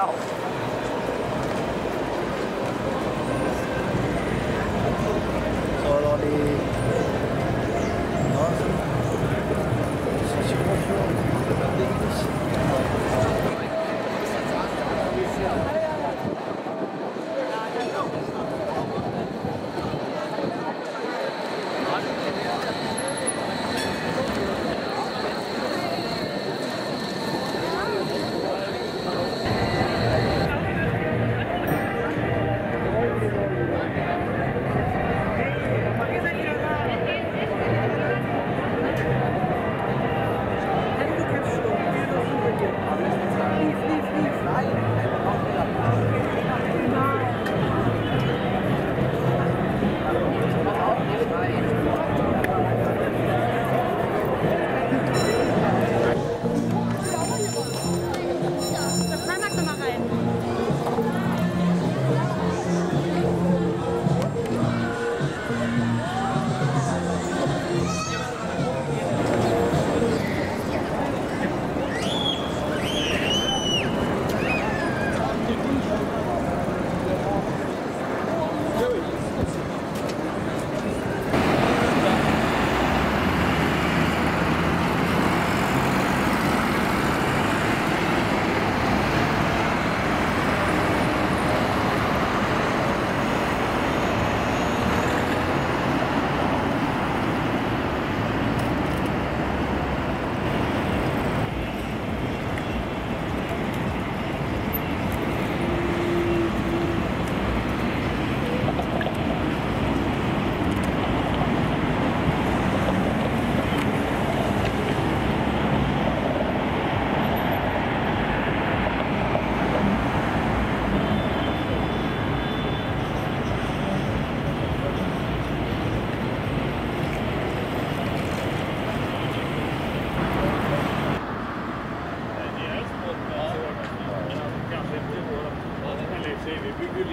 out. So, the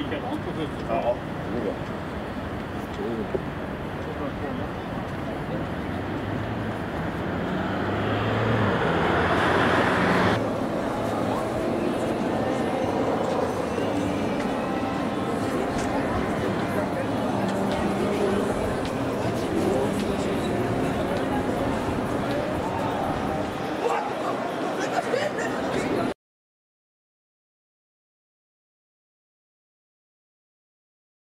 Möglichkeit ausgerüstet. Ja, auch. Entschuldigung. Entschuldigung.